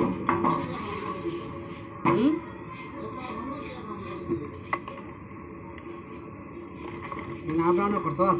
हम्म? ना बनाना खर्चा आ